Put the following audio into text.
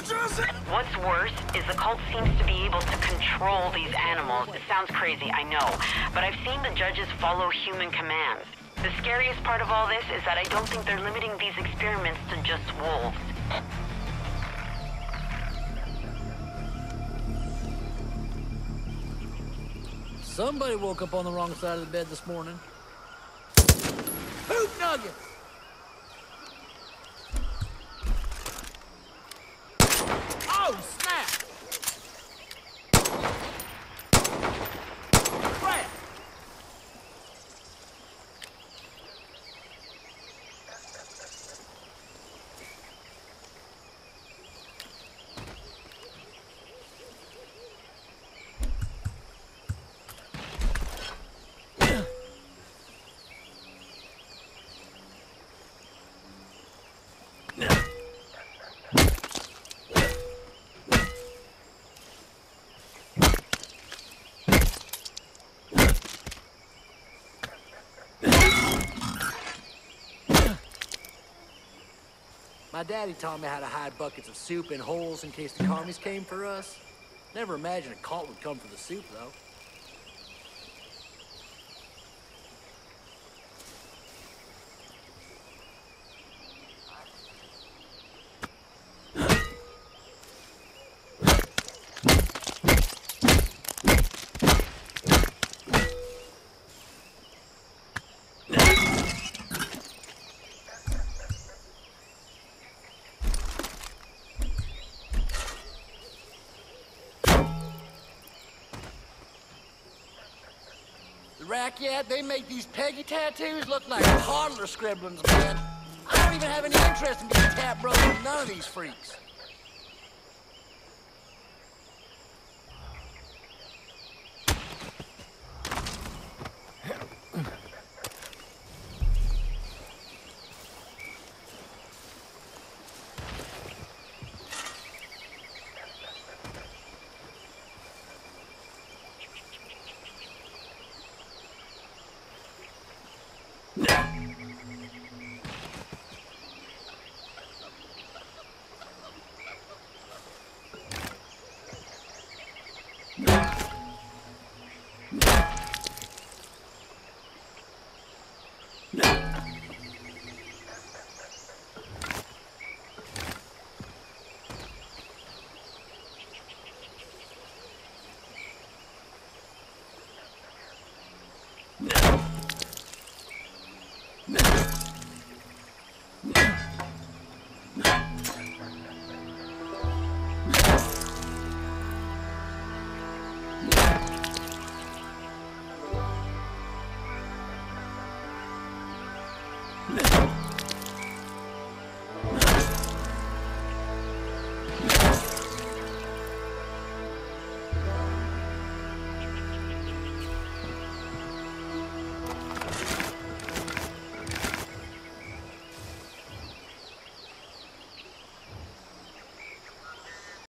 What's worse is the cult seems to be able to control these animals. It sounds crazy, I know, but I've seen the judges follow human commands. The scariest part of all this is that I don't think they're limiting these experiments to just wolves. Somebody woke up on the wrong side of the bed this morning. Hoop nugget! My daddy taught me how to hide buckets of soup in holes in case the commies came for us. Never imagined a cult would come for the soup, though. The they make these Peggy tattoos look like toddler scribblings, man. I don't even have any interest in getting cat brothers with none of these freaks.